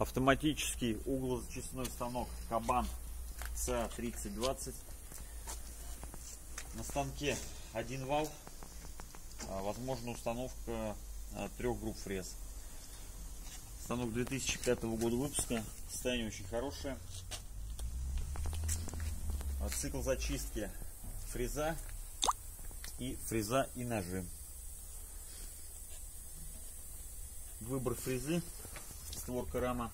автоматический углозачистной станок Кабан ЦА3020. На станке один вал, а, возможно установка а, трех групп фрез. Станок 2005 года выпуска, состояние очень хорошее. А, цикл зачистки фреза и фреза и ножи. Выбор фрезы, створка рама.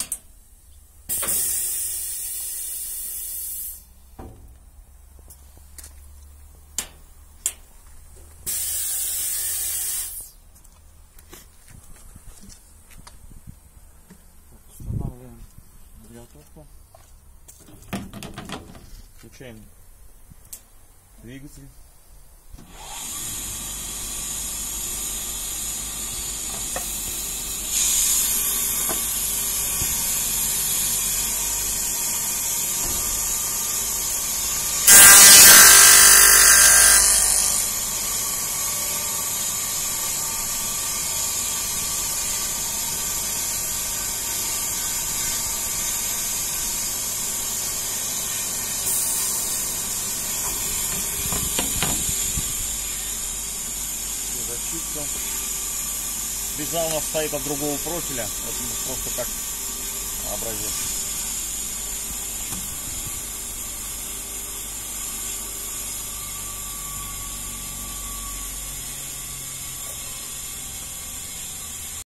Устанавливаем заготовку. Включаем двигатель. Зачистил. Фреза у нас стоит от другого профиля, это просто как образец.